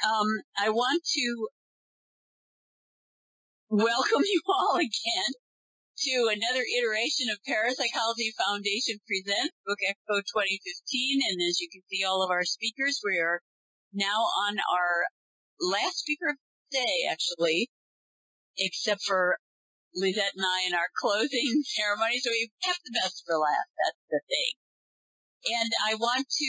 Um, I want to welcome you all again to another iteration of Parapsychology Foundation Presents Book Expo 2015. And as you can see, all of our speakers, we are now on our last speaker of the day, actually, except for Lizette and I in our closing ceremony. So we've kept the best for last. That's the thing. And I want to,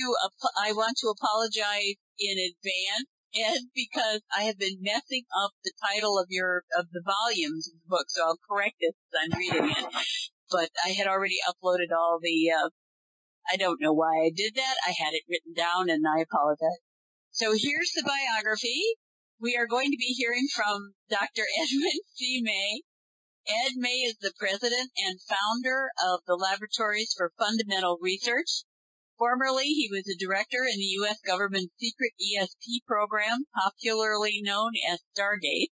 I want to apologize in advance Ed, because I have been messing up the title of your of the volumes of the book, so I'll correct it as I'm reading it. But I had already uploaded all the. Uh, I don't know why I did that. I had it written down, and I apologize. So here's the biography. We are going to be hearing from Dr. Edmund C. May. Ed May is the president and founder of the Laboratories for Fundamental Research, Formerly, he was a director in the U.S. government's secret ESP program, popularly known as Stargate.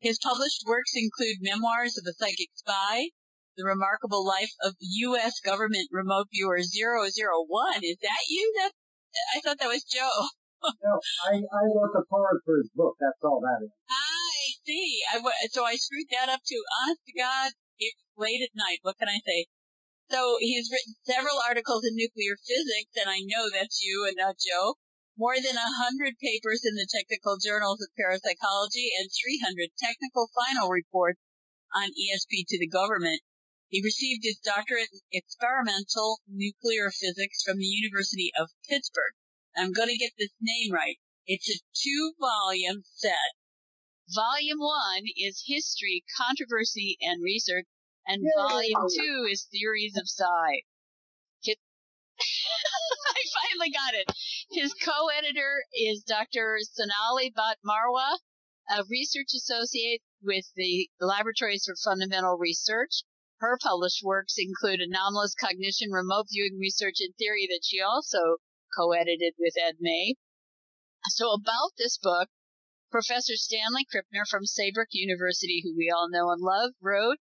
His published works include Memoirs of a Psychic Spy, The Remarkable Life of U.S. Government Remote Viewer 001. Is that you? That, I thought that was Joe. no, I, I wrote the forward for his book. That's all that is. Ah, I see. I, so I screwed that up too. Honest to God, it's late at night. What can I say? So he's written several articles in nuclear physics, and I know that's you and not Joe. More than a hundred papers in the technical journals of parapsychology and 300 technical final reports on ESP to the government. He received his doctorate in experimental nuclear physics from the University of Pittsburgh. I'm going to get this name right. It's a two volume set. Volume one is history, controversy, and research and volume two is Theories of Psi. I finally got it. His co-editor is Dr. Sonali Bhatt Marwaha, a research associate with the Laboratories for Fundamental Research. Her published works include Anomalous Cognition, Remote Viewing Research and Theory that she also co-edited with Ed May. So about this book, Professor Stanley Krippner from Saybrook University, who we all know and love, wrote,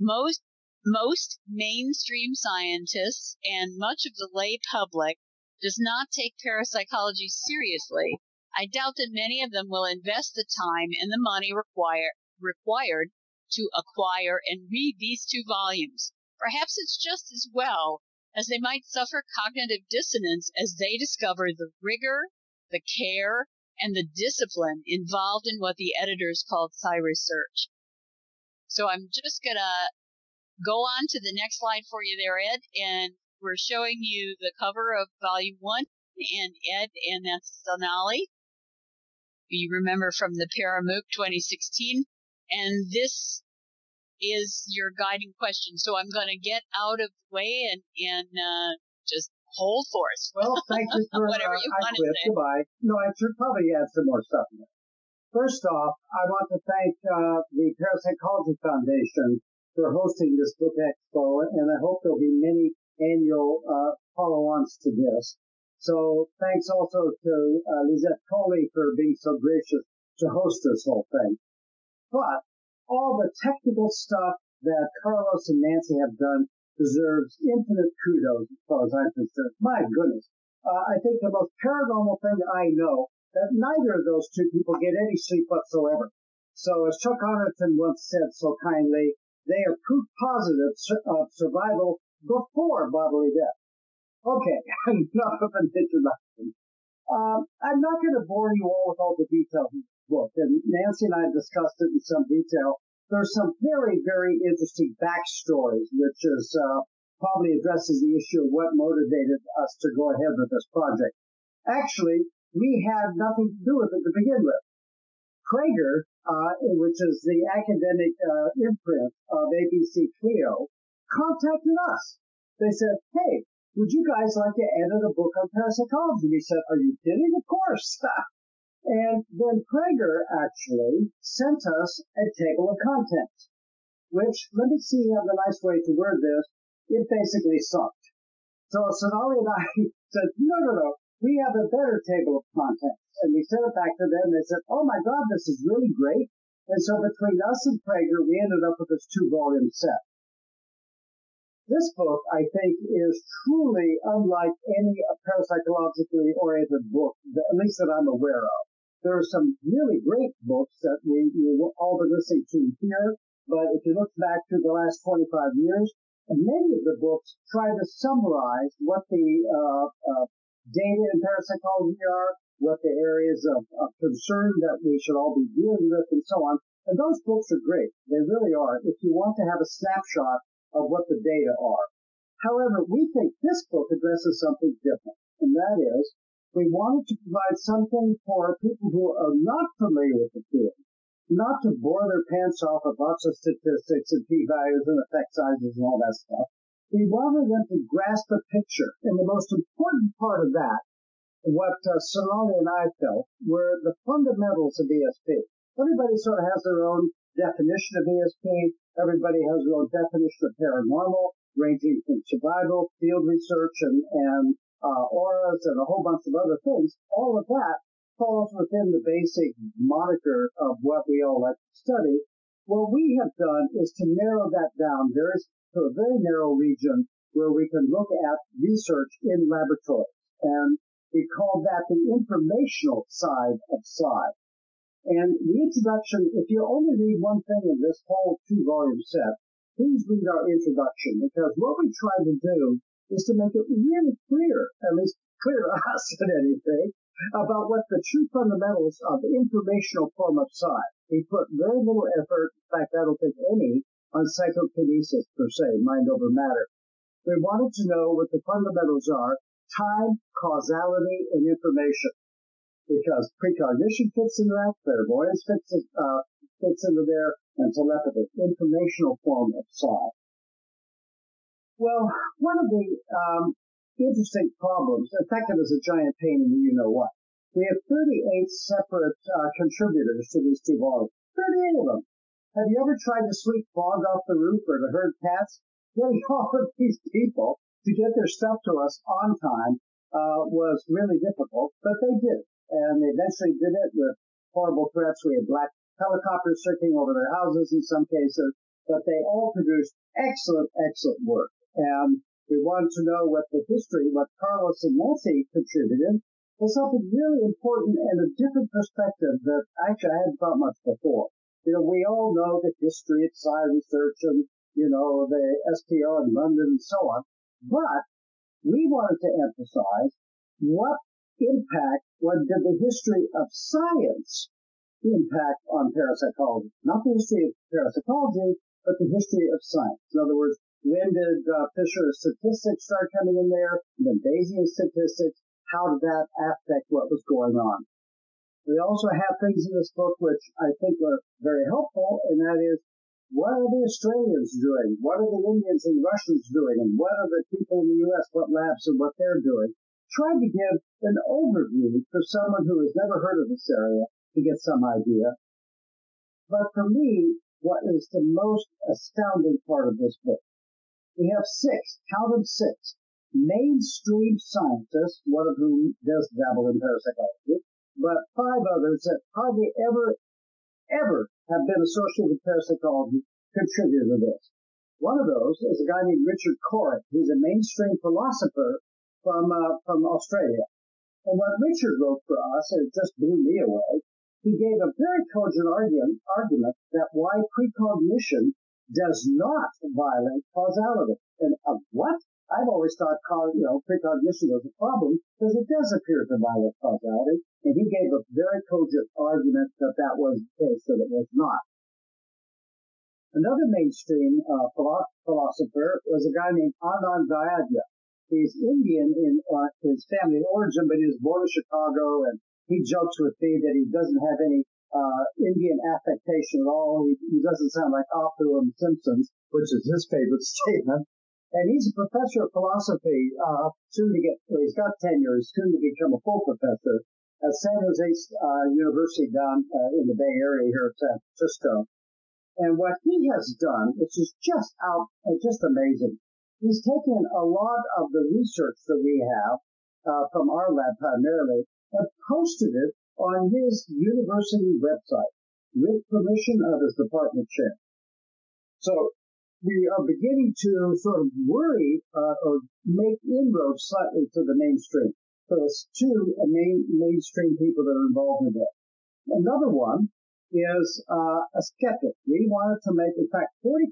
most most mainstream scientists and much of the lay public does not take parapsychology seriously. I doubt that many of them will invest the time and the money require, required to acquire and read these two volumes. Perhaps it's just as well as they might suffer cognitive dissonance as they discover the rigor, the care, and the discipline involved in what the editors called psi research. So I'm just gonna go on to the next slide for you there, Ed, and we're showing you the cover of volume one and Ed, and that's Sonali. You remember from the Paramook 2016, and this is your guiding question. So I'm going to get out of the way and, and, uh, just hold for us. Well, thank you for whatever uh, you want to say. Goodbye. No, I should probably add some more stuff in there. First off, I want to thank uh, the Parapsychology Foundation for hosting this book expo, and I hope there'll be many annual uh, follow-ons to this. So thanks also to uh, Lisette Coly for being so gracious to host this whole thing. But all the technical stuff that Carlos and Nancy have done deserves infinite kudos as far as I'm concerned. My goodness. Uh, I think the most paranormal thing I know that neither of those two people get any sleep whatsoever. So as Chuck Honorton once said so kindly, they are proof positive of survival before bodily death. Okay, enough of an introduction. Um, I'm not going to bore you all with all the details of the book, and Nancy and I discussed it in some detail. There's some very, very interesting backstories, which is uh, probably addresses the issue of what motivated us to go ahead with this project. Actually, we had nothing to do with it to begin with. Praeger, uh, which is the academic uh, imprint of ABC Clio, contacted us. They said, hey, would you guys like to edit a book on parapsychology? We said, are you kidding? Of course. and then Praeger actually sent us a table of contents, which, let me see how the nice way to word this, it basically sucked. So Sonali and I said, no, no, no, we have a better table of contents. And we sent it back to them. They said, oh my God, this is really great. And so between us and Praeger, we ended up with this two volume set. This book, I think, is truly unlike any parapsychologically oriented book, at least that I'm aware of. There are some really great books that we, we all been listening to here, but if you look back to the last 25 years, many of the books try to summarize what the uh, uh, data and parapsychology are, what the areas of, of concern that we should all be dealing with, and so on. And those books are great. They really are. If you want to have a snapshot of what the data are. However, we think this book addresses something different, and that is we wanted to provide something for people who are not familiar with the field, not to bore their pants off with lots of statistics and p-values and effect sizes and all that stuff. We wanted them to grasp the picture. And the most important part of that, what uh, Sonali and I felt, were the fundamentals of ESP. Everybody sort of has their own definition of ESP. Everybody has their own definition of paranormal, ranging from survival, field research, and, and uh, auras, and a whole bunch of other things. All of that falls within the basic moniker of what we all like to study. What we have done is to narrow that down very, to a very narrow region where we can look at research in laboratories. And we call that the informational side of psi. And the introduction, if you only read one thing in this whole two volume set, please read our introduction because what we try to do is to make it really clear, at least clear to us at anything, about what the true fundamentals of the informational form of psi. We put very little effort, in fact, I don't think any, on psychokinesis per se, mind over matter. We wanted to know what the fundamentals are, time, causality, and information. Because precognition fits into that, clairvoyance fits, uh, fits into there, and telepathy, informational form of psi. Well, one of the um, interesting problems. In fact, it a giant pain in the you know what. We have 38 separate uh, contributors to these two volumes. 38 of them. Have you ever tried to sweep fog off the roof or to herd cats? Getting all of these people to get their stuff to us on time uh, was really difficult, but they did. And they eventually did it with horrible threats. We had black helicopters circling over their houses in some cases, but they all produced excellent, excellent work. And we wanted to know what the history, what Carlos and Nancy contributed, was something really important and a different perspective that actually I hadn't thought much before. You know, we all know the history of psi research and, you know, the STO in London and so on, but we wanted to emphasize what impact, what did the history of science impact on parapsychology? Not the history of parapsychology, but the history of science. In other words, when did uh, Fisher's statistics start coming in there? The Bayesian statistics. How did that affect what was going on? We also have things in this book which I think are very helpful, and that is what are the Australians doing? What are the Indians and Russians doing? And what are the people in the U.S., what labs and what they're doing? Try to give an overview for someone who has never heard of this area to get some idea. But for me, what is the most astounding part of this book we have six, count them six, mainstream scientists, one of whom does dabble in parapsychology, but five others that hardly ever, ever have been associated with parapsychology contributed to this. One of those is a guy named Richard Corry. He's a mainstream philosopher from, uh, from Australia. And what Richard wrote for us, it just blew me away, he gave a very cogent argument, argument that why precognition does not violate causality. And uh, what? I've always thought, you know, precognition was a problem because it does appear to violate causality. And he gave a very cogent argument that that was the case, that it was not. Another mainstream uh, philosopher was a guy named Anand Vaidya. He's Indian in uh, his family origin, but he was born in Chicago, and he jokes with me that he doesn't have any uh, Indian affectation at all. He, he doesn't sound like Apu and Simpsons, which is his favorite statement. And he's a professor of philosophy, uh, soon to get, well, he's got tenure, he's soon to become a full professor at San Jose uh, University down uh, in the Bay Area here at San Francisco. And what he has done, which is just out, uh, just amazing, he's taken a lot of the research that we have uh, from our lab primarily and posted it on his university website with permission of his department chair. So we are beginning to sort of worry uh, or make inroads slightly to the mainstream. So it's two main mainstream people that are involved in that. Another one is uh, a skeptic. We wanted to make, in fact, 40%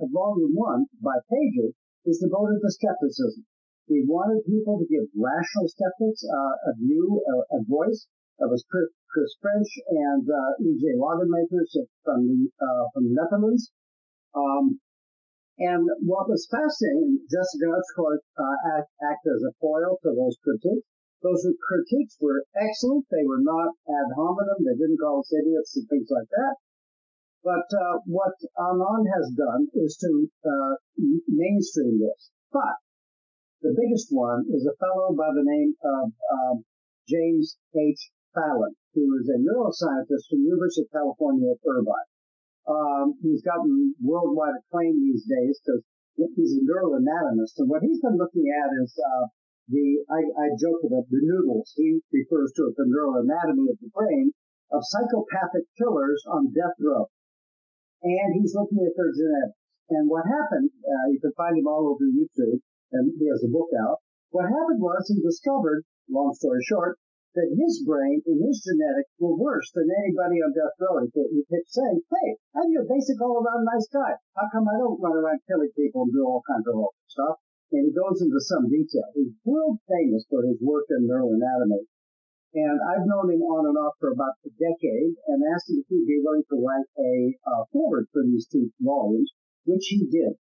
of volume one by pages is devoted to skepticism. We wanted people to give rational skeptics uh, a view, a, a voice. That was Chris, Chris French and uh, E.J. Wagenmakers from the uh, from the Netherlands. Um, and what was fascinating, Jessica Utzcourt uh, act, act as a foil to those critiques. Those critiques were excellent. They were not ad hominem. They didn't call us idiots and things like that. But uh, what Anand has done is to uh, mainstream this. But the biggest one is a fellow by the name of um, James H. Fallon, who is a neuroscientist from the University of California at Irvine. Um, he's gotten worldwide acclaim these days because he's a neuroanatomist, and what he's been looking at is uh, the I, I joke about the noodles. He refers to it the neuroanatomy of the brain of psychopathic killers on death row, and he's looking at their genetics. And what happened? Uh, you can find him all over YouTube, and he has a book out. What happened was he discovered, long story short, that his brain and his genetics were worse than anybody on death row. He kept saying, "Hey, I'm your basic all-around nice guy. How come I don't run around killing people and do all kinds of awful stuff?" and he goes into some detail. He's world famous for his work in neural anatomy. And I've known him on and off for about a decade and asked him if he'd be willing to write a uh, forward for these two volumes, which he did.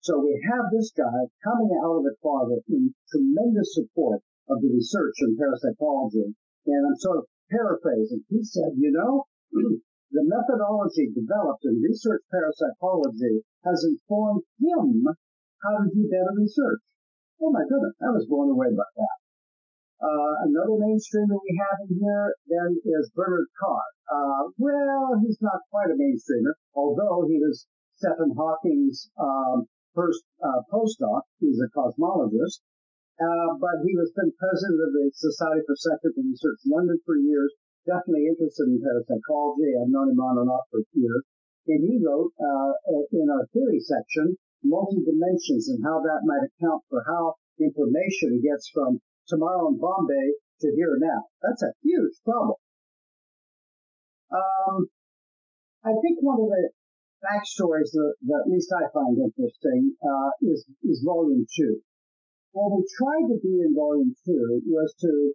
So we have this guy coming out of the closet in tremendous support of the research in parapsychology. And I'm sort of paraphrasing. He said, you know, the methodology developed in research parapsychology has informed him how to do better research. Oh my goodness, I was blown away by that. Uh, another mainstreamer we have in here then is Bernard Carr. Uh, well, he's not quite a mainstreamer, although he was Stephen Hawking's um, first uh, postdoc. He's a cosmologist, uh, but he was been president of the Society for Psychical Research London for years. Definitely interested in parapsychology. I've known him on and off for years. And he wrote uh, in our theory section multi-dimensions and how that might account for how information gets from tomorrow in Bombay to here now. That's a huge problem. Um, I think one of the backstories that, that at least I find interesting uh, is, is volume two. What we tried to do in volume two was to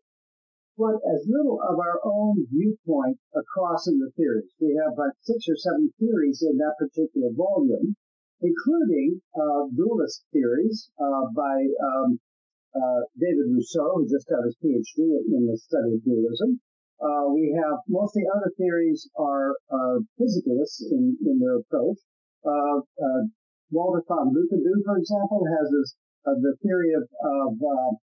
put as little of our own viewpoint across in the theories. We have like six or seven theories in that particular volume, including uh, dualist theories uh, by um, uh, David Rousseau, who just got his PhD in the study of dualism. Uh, we have mostly other theories are, are physicalists in, in their approach. Uh, uh, Walter von Lucadou, for example, has this, the theory of, of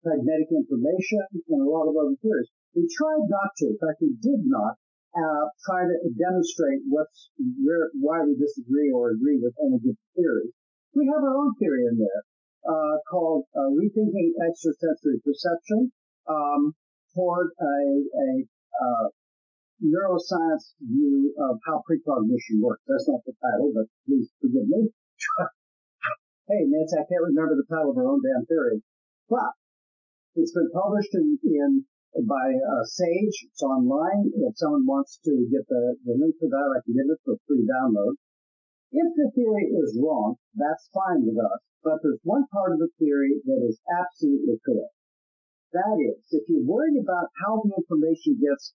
magnetic information and a lot of other theories. We tried not to. In fact, we did not uh, try to demonstrate what's where, why we disagree or agree with any given theory. We have our own theory in there uh, called uh, rethinking extrasensory perception um, toward a, a uh, neuroscience view of how precognition works. That's not the title, but please forgive me. hey, Nancy, I can't remember the title of our own damn theory, but it's been published in, in by uh, Sage. It's online. If someone wants to get the, the link to that, I can give it for free download. If the theory is wrong, that's fine with us. But there's one part of the theory that is absolutely correct. That is, if you're worried about how the information gets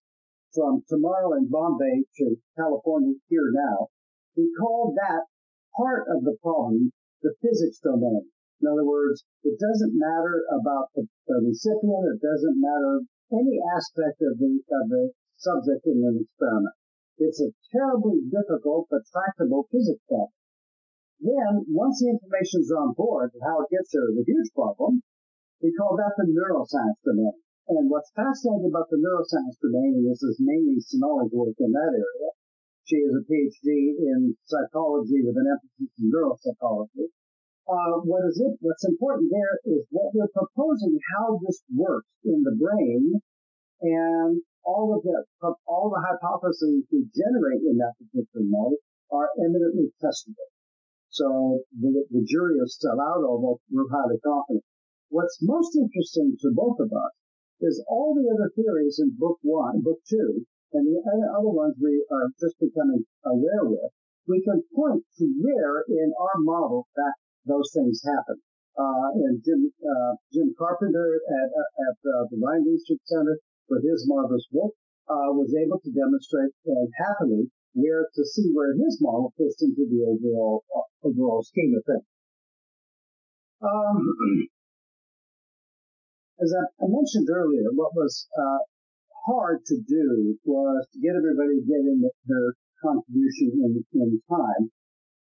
from tomorrow in Bombay to California here now, we call that part of the problem the physics domain. In other words, it doesn't matter about the, the recipient, it doesn't matter any aspect of the, of the subject in an experiment. It's a terribly difficult but tractable physics problem. Then, once the information is on board, how it gets there is a huge problem. We call that the neuroscience domain. And what's fascinating about the neuroscience domain, and this is mainly Sonali's work in that area, she has a PhD in psychology with an emphasis in neuropsychology. Uh, what is it? What's important there is what we're proposing, how this works in the brain, and all of the all the hypotheses we generate in that particular model are eminently testable. So the, the jury is still out, although we're highly confident. What's most interesting to both of us is all the other theories in book one, book two, and the other ones we are just becoming aware with, we can point to where in our model that those things happen. Uh, and Jim, uh, Jim Carpenter at, at uh, the Rhine Research Center with his marvelous book uh, was able to demonstrate and happily where to see where his model fits into the overall uh, overall scheme of things. Um, as I, I, mentioned earlier, what was uh, hard to do was to get everybody to get in their contribution in, in time.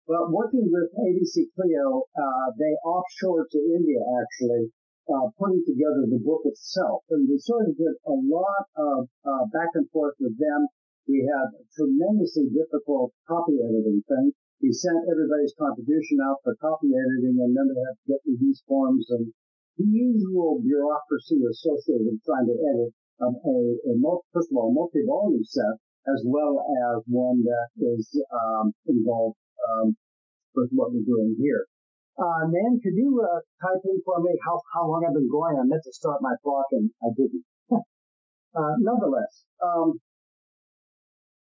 But working with ABC Clio, uh, they offshore to India actually uh, putting together the book itself. And we sort of did a lot of uh, back and forth with them. We had a tremendously difficult copy editing thing. We sent everybody's contribution out for copy editing, and then they had to get release forms and the usual bureaucracy associated with trying to edit a, a multi, first of all, multi-volume set, as well as one that is um, involved um, with what we're doing here. Uh, Nan, could you uh, type in for me how, how long I've been going? I meant to start my clock and I didn't. uh, nonetheless, um,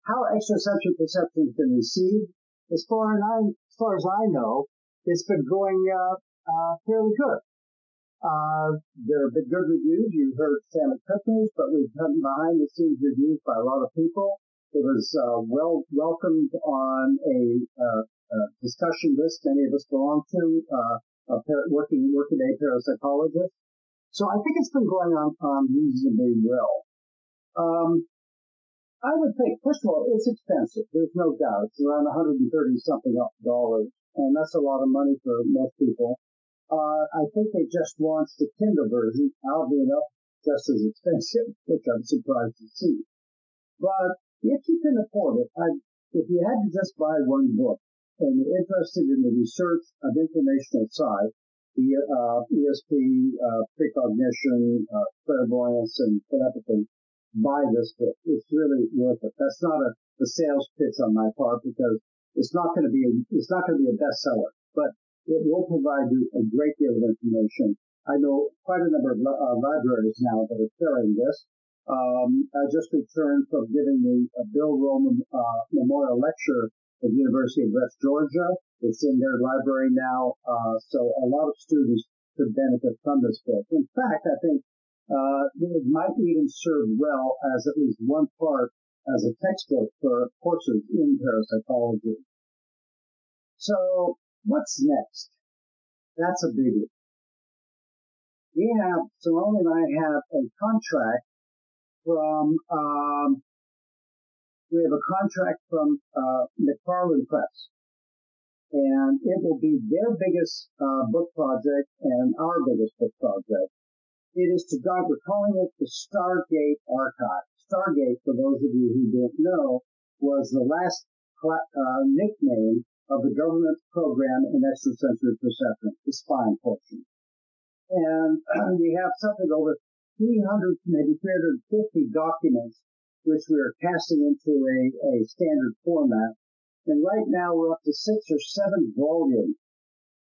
how extrasensory perception has been received, as far as I, as far as I know, it's been going uh, uh, fairly good. Uh, there have been good reviews. You've heard Sam Epiphanies, but we've had behind the scenes reviews by a lot of people. It was uh, well welcomed on a uh, uh, discussion list many of us belong to, uh, a par- working working day parapsychologist. So I think it's been going on, on reasonably well. Um, I would think, first of all, it's expensive. There's no doubt. It's around 130 something dollars, and that's a lot of money for most people. Uh, I think they just launched the Kindle version, oddly enough, just as expensive, which I'm surprised to see. But if you can afford it, I, if you had to just buy one book, and you're interested in the research of informational side, the uh, ESP, uh, precognition, uh, clairvoyance, and telepathy, buy this book. It's really worth it. That's not a, a sales pitch on my part because it's not going to be a, it's not going to be a bestseller, but it will provide you a great deal of information. I know quite a number of uh, libraries now that are carrying this. Um, I just returned from giving the uh, Bill Roman uh, Memorial Lecture at the University of West Georgia. It's in their library now, uh, so a lot of students could benefit from this book. In fact, I think uh, it might even serve well as at least one part as a textbook for courses in parapsychology. So, what's next? That's a biggie. We have, Simone and I have a contract from um, we have a contract from uh, McFarland Press, and it will be their biggest uh, book project and our biggest book project. It is to God, we're calling it the Stargate Archive. Stargate, for those of you who don't know, was the last uh, nickname of the government program in extrasensory perception, the spine portion. And we have something over 300, maybe 350 documents which we are casting into a, a standard format. And right now we're up to six or seven volumes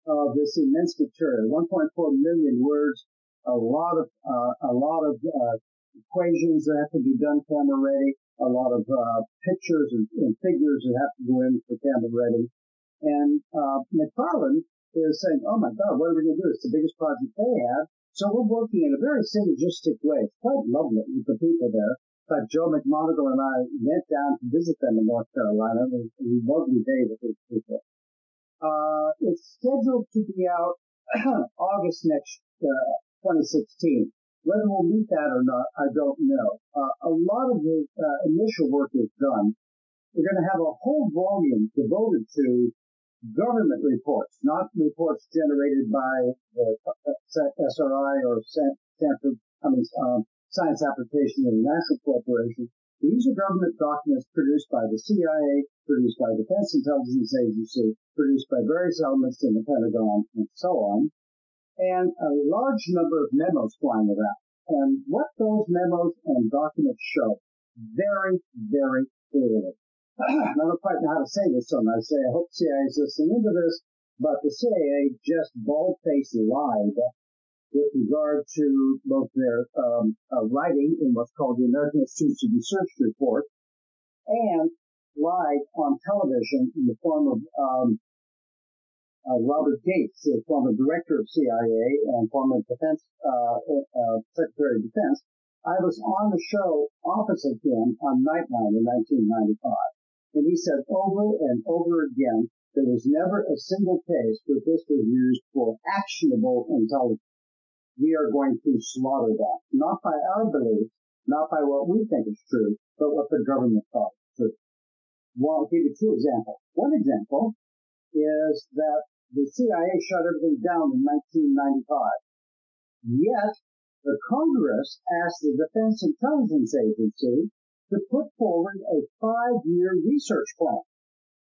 of this immense material, 1.4 million words, a lot of, uh, a lot of, uh, equations that have to be done camera ready, a lot of, uh, pictures and, and, figures that have to go in for camera ready. And, uh, McFarland is saying, oh my God, what are we going to do? It's the biggest project they have. So we're working in a very synergistic way. It's quite lovely with the people there fact, Joe McMoneagle and I went down to visit them in North Carolina. It was a lovely day with these people. Uh, it's scheduled to be out August next, uh, 2016. Whether we'll meet that or not, I don't know. Uh, a lot of the uh, initial work is done. We're going to have a whole volume devoted to government reports, not reports generated by the SRI or Stanford, I mean, um, Science Application International Corporation. These are government documents produced by the CIA, produced by the Defense Intelligence Agency, produced by various elements in the Pentagon, and so on. And a large number of memos flying around. And what those memos and documents show very, very clearly. I don't quite know how to say this so I say I hope CIA is listening into this, but the CIA just bald-faced lied with regard to both their um, uh, writing in what's called the American Institute of Research report, and lied on television in the form of um, uh, Robert Gates, the former director of CIA and former defense uh, uh, Secretary of Defense. I was on the show opposite him on Nightline in 1995, and he said over and over again there was never a single case where this was used for actionable intelligence. We are going to slaughter that, not by our beliefs, not by what we think is true, but what the government thought is true. Well, I'll give you two examples. One example is that the CIA shut everything down in 1995. Yet, the Congress asked the Defense Intelligence Agency to put forward a five-year research plan,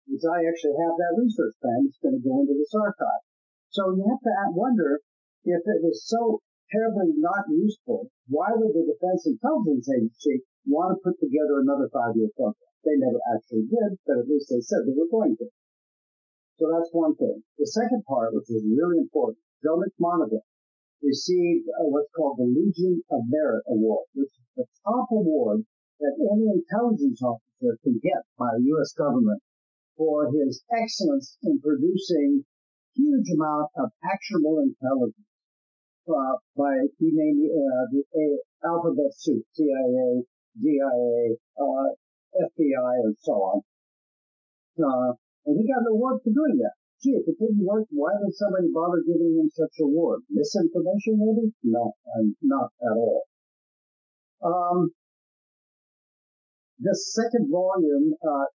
which I actually have that research plan. It's going to go into this archive. So you have to wonder if it was so terribly not useful, why would the Defense Intelligence Agency want to put together another five-year program? They never actually did, but at least they said they were going to. So that's one thing. The second part, which is really important, Joe McMoneagle received uh, what's called the Legion of Merit Award, which is the top award that any intelligence officer can get by the U.S. government for his excellence in producing huge amount of actionable intelligence uh, by he named uh, the A, alphabet soup, CIA, DIA, uh, FBI, and so on. Uh, and he got an award for doing that. Gee, if it didn't work, why would somebody bother giving him such an award? Misinformation, maybe? No, I'm not at all. Um, this second volume, uh,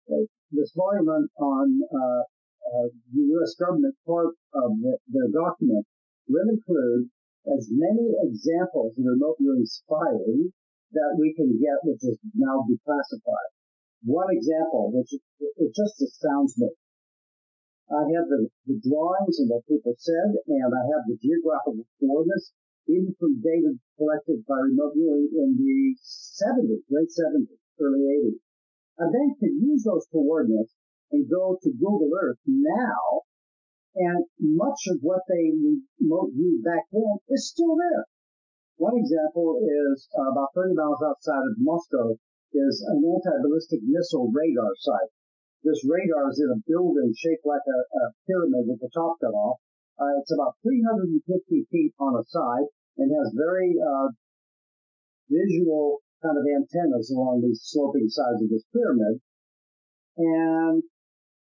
this volume on, on uh, uh, the U.S. government part of the, their document will include as many examples of remote viewing spying that we can get, which is now declassified. One example, which it just astounds me. I have the, the drawings and what people said, and I have the geographical coordinates, even from data collected by remote viewing in the 70s, late 70s, early 80s. I then could use those coordinates and go to Google Earth now, and much of what they remote viewed back then is still there. One example is uh, about 30 miles outside of Moscow is an anti-ballistic missile radar site. This radar is in a building shaped like a, a pyramid with the top cut off. Uh, it's about 350 feet on a side and has very uh, visual kind of antennas along these sloping sides of this pyramid. And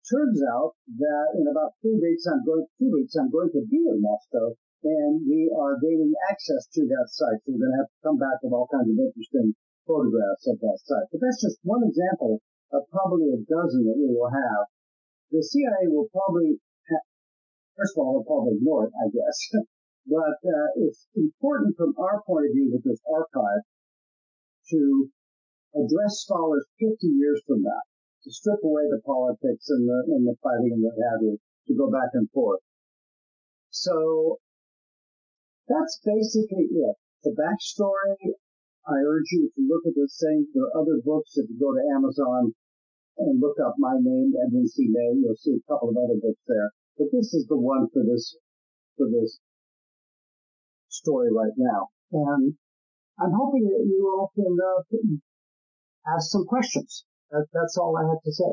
turns out that in about three weeks, I'm going, two weeks, I'm going to be in Moscow and we are gaining access to that site. So we're going to have to come back with all kinds of interesting photographs of that site. But that's just one example of probably a dozen that we will have. The CIA will probably, ha- first of all, they'll probably ignore it, I guess. but uh, it's important from our point of view with this archive to address scholars 50 years from now, to strip away the politics and the, and the fighting and what have you, to go back and forth. So that's basically it. The backstory, I urge you to look at this thing. There are other books. If you go to Amazon, and look up my name, Edwin C. May. You'll see a couple of other books there. But this is the one for this, for this story right now. And I'm hoping that you all can, uh, ask some questions. That, that's all I have to say.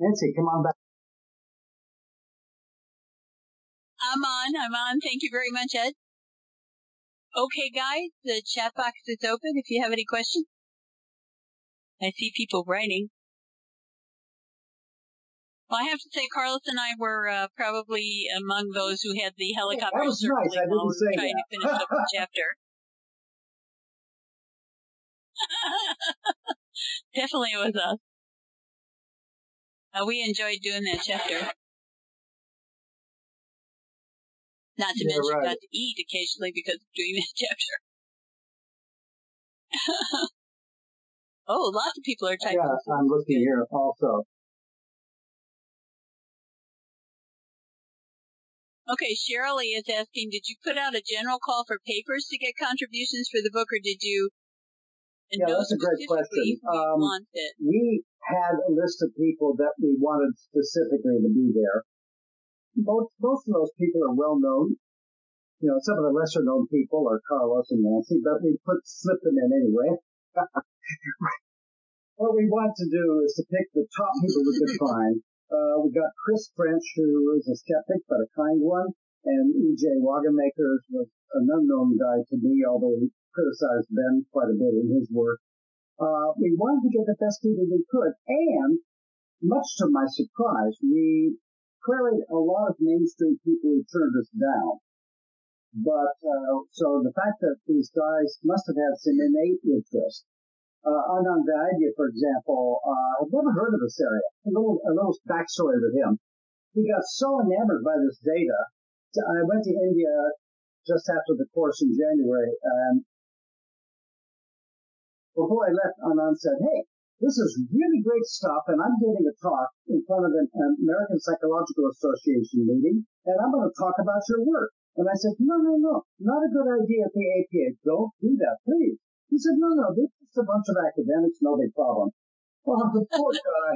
Nancy, come on back. I'm on. I'm on. Thank you very much, Ed. Okay, guys, the chat box is open if you have any questions. I see people writing. Well, I have to say, Carlos and I were uh, probably among those who had the helicopter oh, circling nice. while we were trying that. to finish up the chapter. Definitely it was us. Uh, we enjoyed doing that chapter. Not to yeah, mention right. got to eat occasionally because of doing that chapter. Oh, lots of people are typing. Yeah, I'm looking here also. Okay, Cheryl is asking, did you put out a general call for papers to get contributions for the book, or did you? yeah, that's a great question. Um, we had a list of people that we wanted specifically to be there. Most, most of those people are well known. You know, some of the lesser known people are Carlos and Nancy, but we put slip them in anyway. what we want to do is to pick the top people we could find. Uh, we got Chris French, who is a skeptic but a kind one, and E.J. Wagenmakers was an unknown guy to me, although he criticized Bem quite a bit in his work. Uh, we wanted to get the best people we could, and much to my surprise, we queried a lot of mainstream people turned us down. But uh, so the fact that these guys must have had some innate interest uh, Anand Vaidya, for example, uh, I've never heard of this area. A little, a little backstory with him. He got so enamored by this data. I went to India just after the course in January, and before I left, Anand said, "Hey, this is really great stuff, and I'm giving a talk in front of an American Psychological Association meeting, and I'm going to talk about your work." And I said, "No, no, no, not a good idea at the APA. Don't do that, please." He said, no, no, this is just a bunch of academics, no big problem. Well, the poor guy,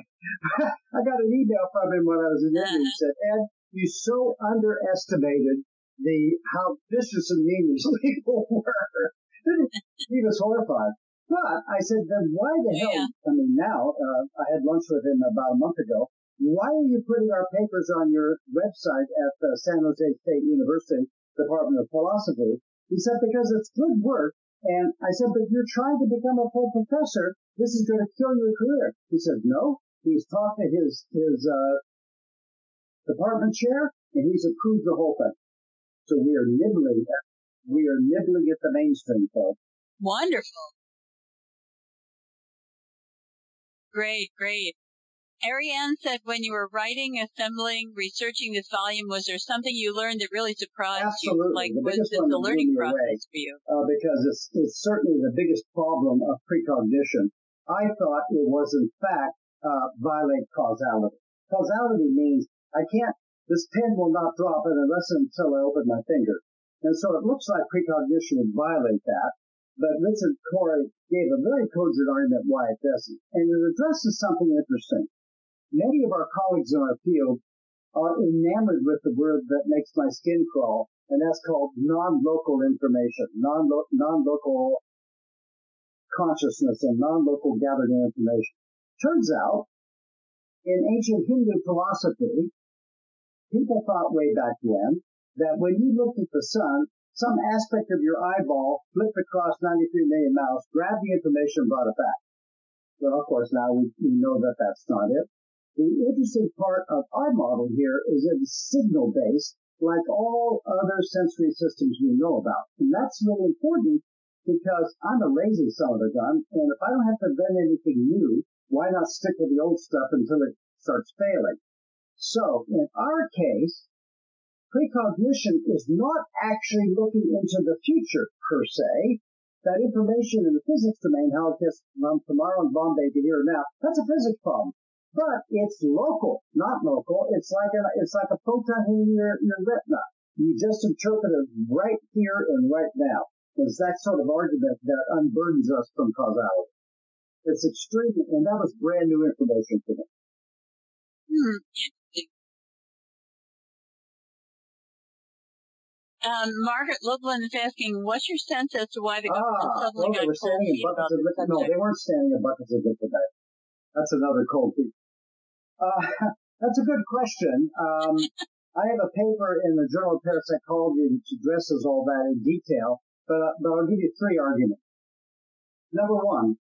I got an email from him when I was in India. He said, Ed, you so underestimated the how vicious and mean these people were. he was horrified. But I said, then why the hell? I mean, now uh, I had lunch with him about a month ago. Why are you putting our papers on your website at the San Jose State University Department of Philosophy? He said, because it's good work and I said, but you're trying to become a full professor. This is going to kill your career. He said, no. He's talked to his, his, uh, department chair and he's approved the whole thing. So we are nibbling at, we are nibbling at the mainstream, folks. Wonderful. Great, great. Ariane said, when you were writing, assembling, researching this volume, was there something you learned that really surprised Absolutely. you? Like, the was this the learning process for you? Uh, because it's, it's certainly the biggest problem of precognition. I thought it was, in fact, uh, violate causality. Causality means I can't, this pen will not drop it unless until I open my finger. And so it looks like precognition would violate that. But Vincent Corry gave a very cogent argument why it doesn't. And it addresses something interesting many of our colleagues in our field are enamored with the word that makes my skin crawl, and that's called non-local information, non-lo- non-local consciousness and non-local gathered information. Turns out, in ancient Hindu philosophy, people thought way back when that when you looked at the sun, some aspect of your eyeball flipped across 93 million miles, grabbed the information, and brought it back. Well, of course, now we, we know that that's not it. The interesting part of our model here is it's signal based, like all other sensory systems we know about. And that's really important because I'm a lazy son of a gun, and if I don't have to invent anything new, why not stick with the old stuff until it starts failing? So, in our case, precognition is not actually looking into the future per se. That information in the physics domain, how it gets from tomorrow in Bombay to here now, that's a physics problem but it's local, not local. It's like a, it's like a photon in your, your retina. You just interpret it right here and right now. It's that sort of argument that unburdens us from causality. It's extreme, and that was brand new information to me. Hmm. Um, Margaret Lublin is asking, what's your sense as to why the government ah, suddenly well, got they were standing in buckets of liquid. No, they weren't standing in buckets of liquid. That's another cold feet. Uh, that's a good question. Um, I have a paper in the Journal of Parapsychology which addresses all that in detail, but, but I'll give you three arguments. Number one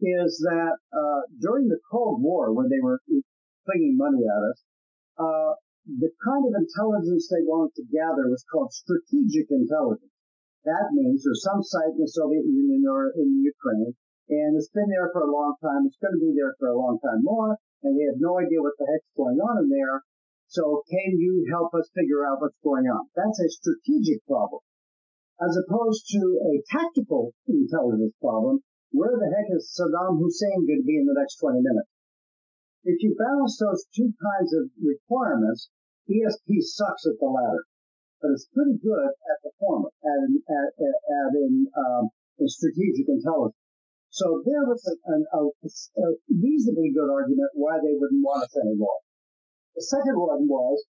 is that uh, during the Cold War, when they were flinging money at us, uh, the kind of intelligence they wanted to gather was called strategic intelligence. That means there's some site in the Soviet Union or in Ukraine, and it's been there for a long time. It's going to be there for a long time more, and we have no idea what the heck's going on in there. So can you help us figure out what's going on? That's a strategic problem. As opposed to a tactical intelligence problem, where the heck is Saddam Hussein going to be in the next 20 minutes? If you balance those two kinds of requirements, ESP sucks at the latter, but it's pretty good at the former, at, at, at in, um, in strategic intelligence. So there was a, a, a, reasonably good argument why they wouldn't want us anymore. The second one was,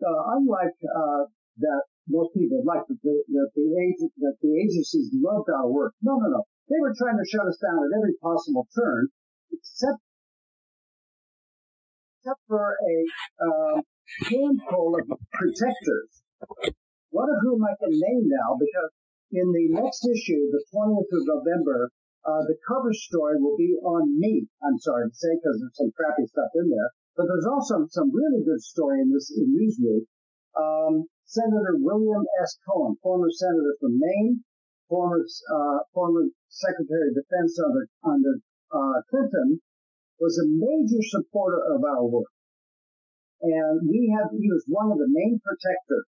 uh, unlike uh, that most people like that the, that the, that the agencies loved our work. No, no, no. They were trying to shut us down at every possible turn. except except for a uh, handful of protectors, one of whom I can name now because in the next issue, the 20th of November, uh, the cover story will be on me. I'm sorry to say because there's some crappy stuff in there, but there's also some really good story in this in Newsweek. Um, Senator William S. Cohen, former senator from Maine, former uh, former Secretary of Defense under under uh, Clinton, was a major supporter of our work. And we have, he was one of the main protectors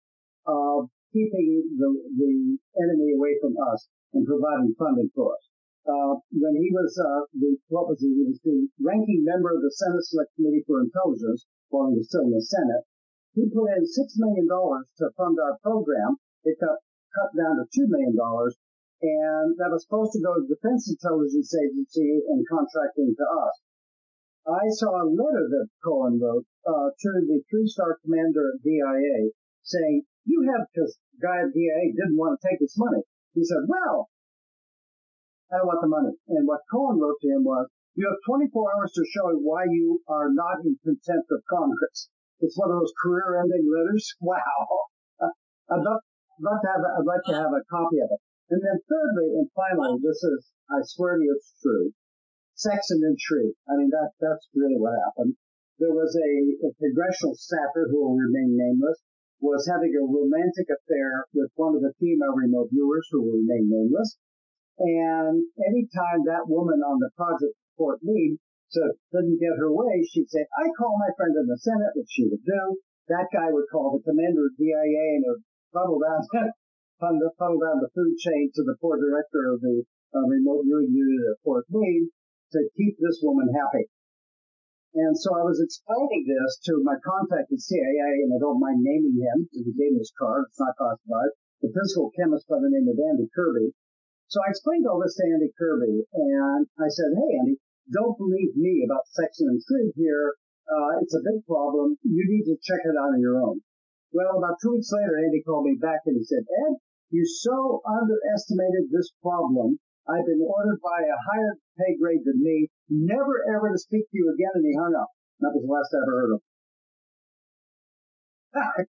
of keeping the, the enemy away from us and providing funding for us. Uh, when he was, uh, the, what was he? He was the ranking member of the Senate Select Committee for Intelligence while he was still in the Senate. He put in $6 million to fund our program. It got cut down to $2 million and that was supposed to go to the Defense Intelligence Agency and contracting to us. I saw a letter that Cohen wrote uh, to the three-star commander at DIA saying, you have, because guy at DIA didn't want to take this money. He said, well, I don't want the money. And what Cohen wrote to him was, you have 24 hours to show why you are not in contempt of Congress. It's one of those career-ending letters. Wow. I'd love, love to have, a, I'd like to have a copy of it. And then thirdly, and finally, this is, I swear to you it's true sex and intrigue. I mean, that, that's really what happened. There was a, a congressional staffer who will remain nameless was having a romantic affair with one of the female remote viewers who will remain nameless. And anytime that woman on the project report lead so didn't get her way, she'd say, I call my friend in the Senate, which she would do. That guy would call the commander of DIA and would funnel down, funnel down the food chain to the poor director of the uh, remote viewing unit at Fort Meade to keep this woman happy. And so I was explaining this to my contact at CIA, and I don't mind naming him because he gave me his card. It's not classified. The physical chemist by the name of Andy Kirby. So I explained all this to Andy Kirby, and I said, "Hey, Andy, don't believe me about sex and intrigue here. Uh, it's a big problem. You need to check it out on your own." Well, about two weeks later, Andy called me back and he said, "Ed, you so underestimated this problem I've been ordered by a higher pay grade than me, never ever to speak to you again, and he hung up. That was the last I ever heard of him.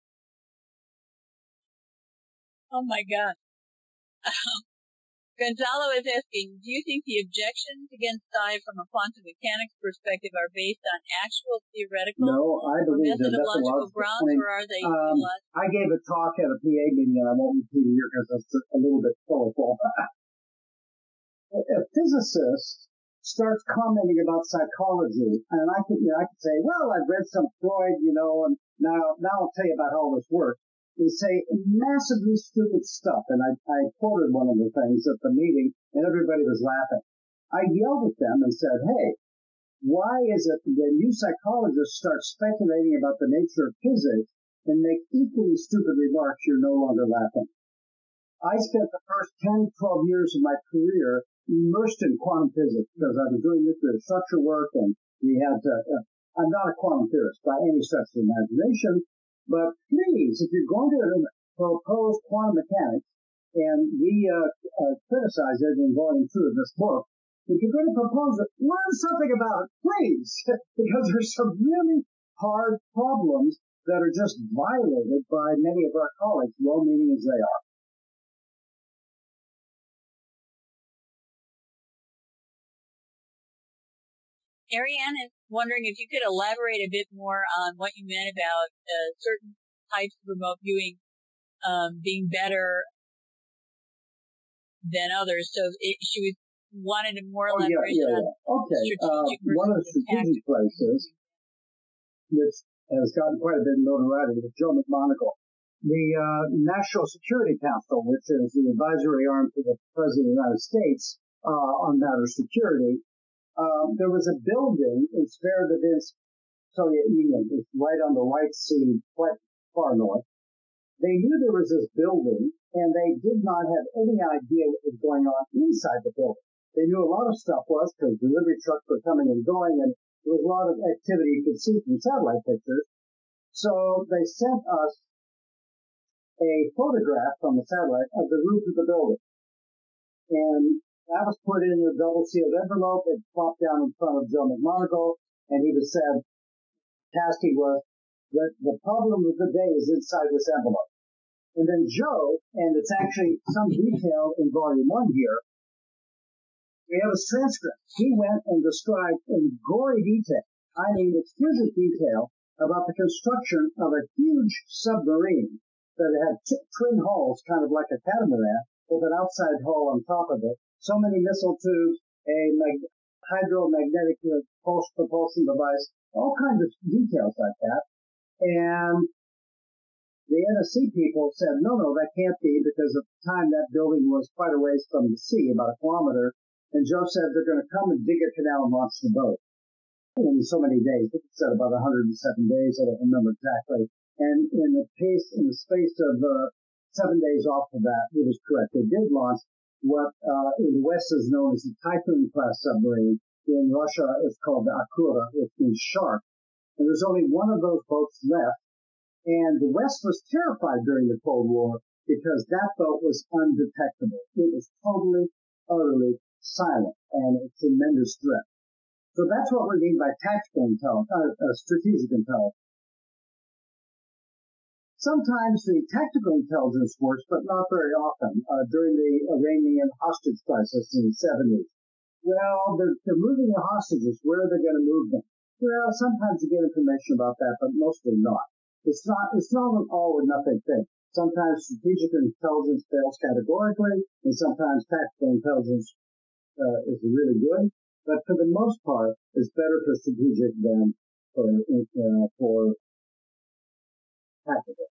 oh my God. Gonzalo is asking, do you think the objections against psi from a quantum mechanics perspective are based on actual theoretical no, I believe methodological grounds, or are they um, I gave a talk at a PA meeting, and I won't repeat it here because it's a little bit colorful. a physicist starts commenting about psychology, and I could, you know, I could say, well, I've read some Freud, you know, and now, now I'll tell you about how this works. They say massively stupid stuff, and I, I quoted one of the things at the meeting, and everybody was laughing. I yelled at them and said, hey, why is it that you psychologists start speculating about the nature of physics and make equally stupid remarks, you're no longer laughing? I spent the first 10, 12 years of my career immersed in quantum physics because I was doing nuclear structure work and we had to, uh, I'm not a quantum theorist by any stretch of imagination, but please, if you're going to propose quantum mechanics, and we uh, uh, criticize it in volume two of this book, if you're going to propose it, learn something about it, please, because there's some really hard problems that are just violated by many of our colleagues, well-meaning as they are. Ariane is wondering if you could elaborate a bit more on what you meant about uh, certain types of remote viewing um, being better than others. So it, she was wanted a more oh, elaboration yeah, yeah, yeah. Okay. Uh, one of the strategic places, which has gotten quite a bit of notoriety, is Joe McMoneagle. The uh, National Security Council, which is the advisory arm for the President of the United States uh, on matters of security, um, there was a building in Severodvinsk, Soviet Union. It's right on the White Sea, quite far north. They knew there was this building, and they did not have any idea what was going on inside the building. They knew a lot of stuff was because delivery trucks were coming and going, and there was a lot of activity you could see from satellite pictures. So they sent us a photograph from the satellite of the roof of the building. And That was put in a double sealed envelope. It popped down in front of Joe McMoneagle, and he was said, tasking was that the problem of the day is inside this envelope. And then Joe, and it's actually some detail in volume one here, we have his transcript. He went and described in gory detail, I mean exquisite detail, about the construction of a huge submarine that had t- twin hulls, kind of like a catamaran, with an outside hull on top of it, so many missile tubes, a mag- hydromagnetic pulse propulsion device, all kinds of details like that. And the NSC people said, no, no, that can't be because at the time that building was quite a ways from the sea, about a kilometer. And Joe said they're going to come and dig a canal and launch the boat in so many days. It said about 107 days. I don't remember exactly. And in the pace, in the space of uh, seven days off of that, it was correct. They did launch what uh, in the West is known as the Typhoon class submarine. In Russia, it's called the Akula, which means shark. And there's only one of those boats left. And the West was terrified during the Cold War because that boat was undetectable. It was totally, utterly silent and a tremendous threat. So that's what we mean by tactical intelligence, uh, uh, strategic intelligence. Sometimes the tactical intelligence works, but not very often. Uh, during the Iranian hostage crisis in the 70s, well, they're, they're moving the hostages. Where are they going to move them? Well, sometimes you get information about that, but mostly not. It's not, it's not an all or nothing thing. Sometimes strategic intelligence fails categorically, and sometimes tactical intelligence uh, is really good. But for the most part, it's better for strategic than for, uh, for tactical.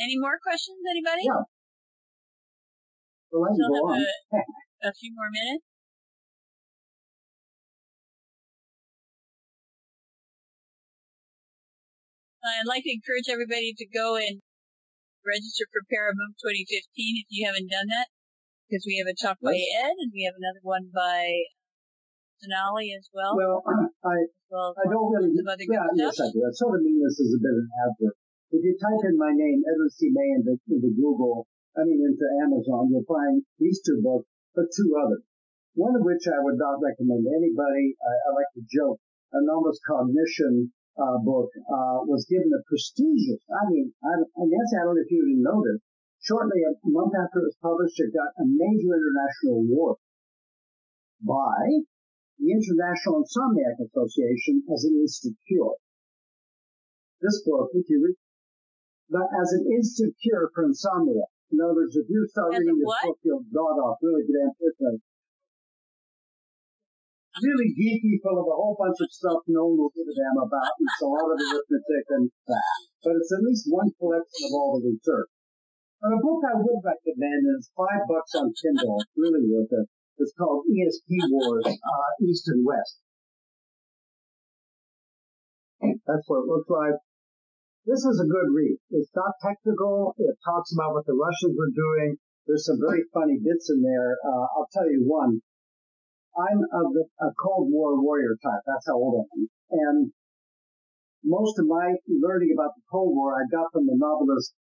Any more questions, anybody? Yeah. Well, Still have a, a few more minutes. I'd like to encourage everybody to go and register for Paramount 2015 if you haven't done that, because we have a talk by Ed and we have another one by Sonali as well. Well, I, well I don't really, some other yeah, good yes, I do. I sort of mean this as a bit of an advert. If you type in my name, Edwin C. May, into, into Google, I mean, into Amazon, you'll find these two books, but two others. One of which I would not recommend to anybody. I, I like to joke. Anomalous Cognition uh, book uh, was given a prestigious, I mean, I, I guess I don't know if you even know this. Shortly, a month after it was published, it got a major international award by the International Insomniac Association as an instant cure. This book, if you read, but as an instant cure for insomnia. In other words, if you start As a reading this book, you'll nod off really damn quickly. Really geeky, full of a whole bunch of stuff no one will give a damn about. It's a lot of arithmetic and that. But it's at least one collection of all the research. But a book I would recommend is five bucks on Kindle. It's really worth it. It's called ESP Wars, uh, East and West. That's what it looks like. This is a good read. It's not technical. It talks about what the Russians were doing. There's some very funny bits in there. Uh, I'll tell you one. I'm of the, a Cold War warrior type. That's how old I am. And most of my learning about the Cold War I got from the novelist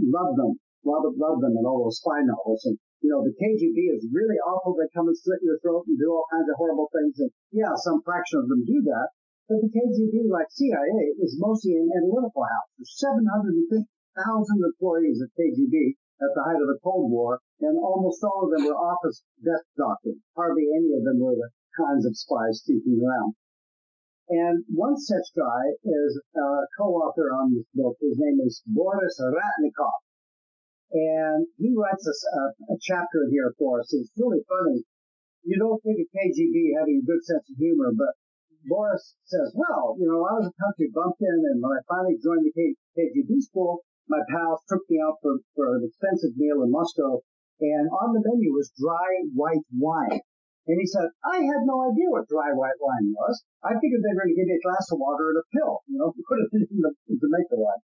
Ludlum, Robert Ludlum and all those spy novels. And, you know, the KGB is really awful. They come and slit your throat and do all kinds of horrible things. And yeah, some fraction of them do that. But the KGB, like CIA, is mostly an analytical house. There's 750,000 employees at KGB at the height of the Cold War, and almost all of them were office desk jockeying. Hardly any of them were the kinds of spies sneaking around. And one such guy is a co-author on this book. His name is Boris Ratnikov. And he writes a, a, a chapter here for us. It's really funny. You don't think of KGB having a good sense of humor, but Boris says, well, you know, I was a country bumpkin, and when I finally joined the KGB school, my pals took me out for, for an expensive meal in Moscow, and on the menu was dry white wine. And he said, I had no idea what dry white wine was. I figured they were going to give me a glass of water and a pill, you know, put it in the, to make the wine.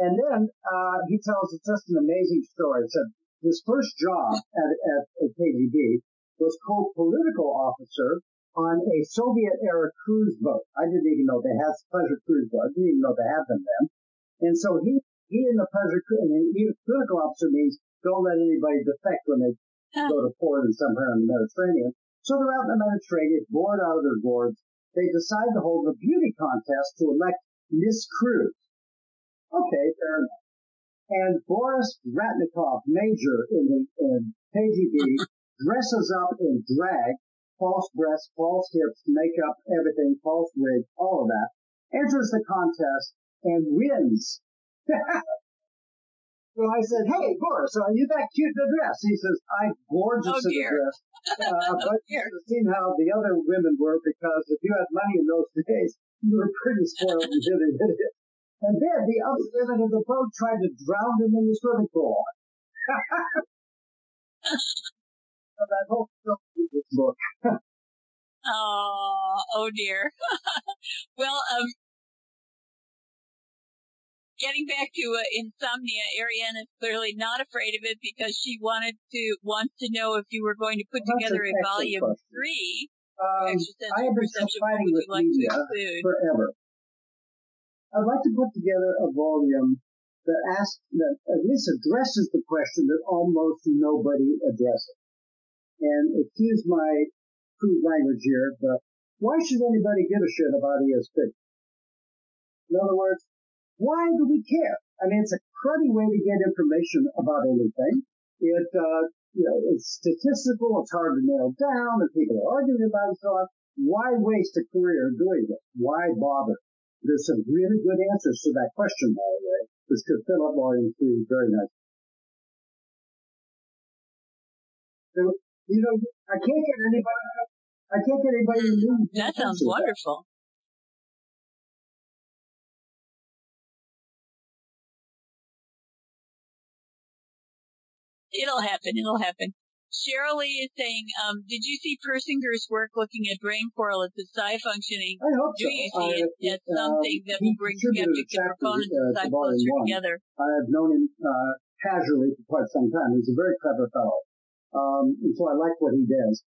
And then uh, he tells us just an amazing story. He said his first job at, at, at KGB was co-political officer on a Soviet era cruise boat. I didn't even know they had pleasure cruise boats. I didn't even know they had them then. And so he, he in the pleasure, and he, clinical officer means don't let anybody defect when they go to port and somewhere in the Mediterranean. So they're out in the Mediterranean, bored out of their gourds. They decide to hold a beauty contest to elect Miss Cruise. Okay, fair enough. And Boris Ratnikov, major in the in KGB, dresses up in drag, false breasts, false hips, makeup, everything, false wig, all of that, enters the contest and wins. So I said, hey, Boris, are you that cute in the dress? He says, I'm gorgeous oh, in the dress. Uh, but you should have seen how the other women were because if you had money in those days, you were pretty spoiled and did it. And then the other women in the boat tried to drown him in the swimming pool. so that whole book. oh, oh dear. well, um, getting back to uh, insomnia, Ariane is clearly not afraid of it because she wanted to wants to know if you were going to put well, together a volume question. three. Um, I have been fighting with like media forever. I'd like to put together a volume that asks that at least addresses the question that almost nobody addresses. And excuse my crude language here, but why should anybody give a shit about ESP? In other words, why do we care? I mean, it's a cruddy way to get information about anything. It, uh, you know, it's statistical, it's hard to nail down, and people are arguing about it so on. Why waste a career doing it? Why bother? There's some really good answers to that question, by the way, which could fill up volume three very nicely. So, you know, I can't get anybody, I can't get anybody to move. That sounds wonderful. It'll happen. It'll happen. Cheryl Lee is saying, um, did you see Persinger's work looking at brain correlates of psi functioning? I hope Do you see it as uh, something that will bring skeptics and proponents of psi closer together? I've known him uh, casually for quite some time. He's a very clever fellow. Um, and so I like what he does.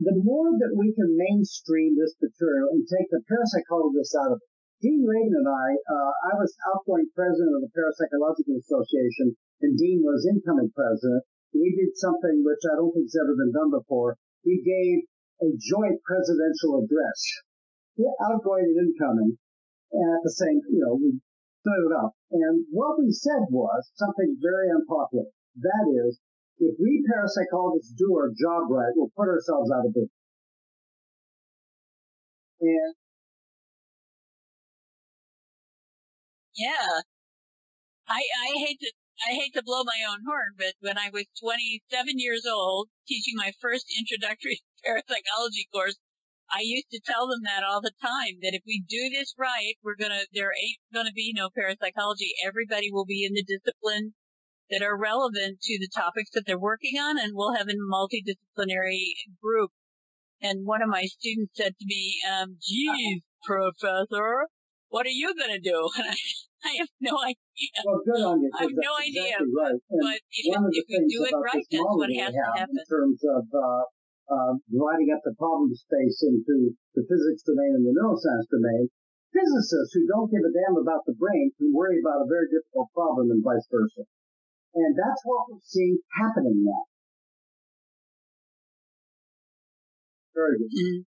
The more that we can mainstream this material and take the parapsychologists out of it. Dean Radin and I, uh, I was outgoing president of the Parapsychological Association and Dean was incoming president, we did something which I don't think's ever been done before. We gave a joint presidential address, outgoing and incoming, at the same, you know, we stood it up. And what we said was something very unpopular. That is, if we parapsychologists do our job right, we'll put ourselves out of business. And yeah, I I hate to I hate to blow my own horn, but when I was 27 years old, teaching my first introductory parapsychology course, I used to tell them that all the time, that if we do this right, we're gonna, there ain't gonna be no parapsychology. Everybody will be in the disciplines that are relevant to the topics that they're working on, and we'll have a multidisciplinary group. And one of my students said to me, um, geez, professor, what are you gonna do? And I I have no idea. Well, good on you. I have no idea. Right. But if, if we do it right, that's what has to happen. In terms of uh, uh, dividing up the problem space into the physics domain and the neuroscience domain, physicists who don't give a damn about the brain can worry about a very difficult problem and vice versa. And that's what we're seeing happening now. Very good. Mm-hmm.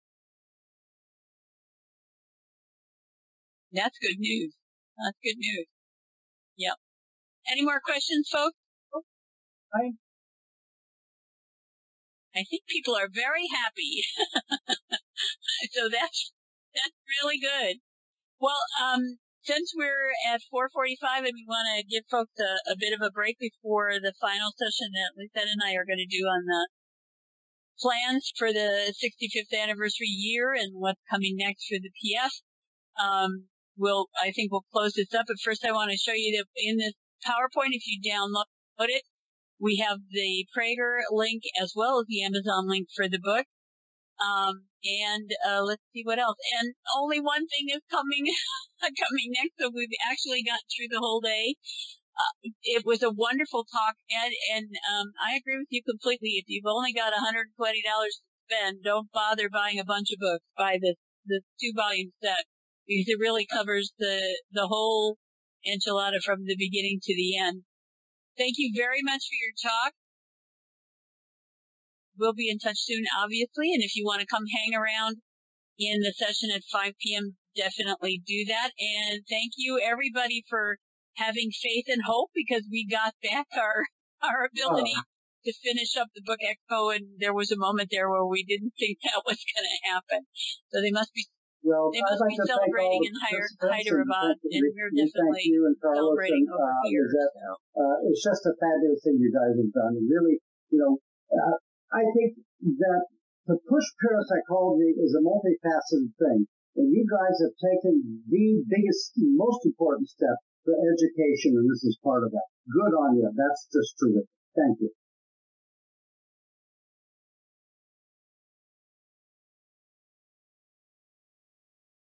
That's good news. That's good news. Yep. Any more questions, folks? I I think people are very happy. so that's that's really good. Well, um, since we're at 4:45 and we want to give folks a, a, bit of a break before the final session that Lisette and I are going to do on the plans for the 65th anniversary year and what's coming next for the PF. Um, we'll, I think we'll close this up. But first I want to show you that in this PowerPoint, if you download it, we have the Praeger link as well as the Amazon link for the book. Um, and, uh, let's see what else. And only one thing is coming, coming next. So we've actually got through the whole day. Uh, it was a wonderful talk, Ed, and um, I agree with you completely. If you've only got $120 to spend, don't bother buying a bunch of books. Buy this this two volume set because it really covers the the whole enchilada from the beginning to the end. Thank you very much for your talk. We'll be in touch soon, obviously, and if you want to come hang around in the session at 5 p.m., definitely do that. And thank you everybody for having faith and hope because we got back our, our ability oh. to finish up the book expo and there was a moment there where we didn't think that was going to happen. So they must be well, they must like be celebrating in Hyderabad, and, and we're definitely celebrating and, uh, over here. That, so. uh, it's just a fabulous thing you guys have done. And really, you know, uh, I think that to push parapsychology is a multifaceted thing. And you guys have taken the biggest, most important step for education, and this is part of that. Good on you. That's just terrific. Thank you.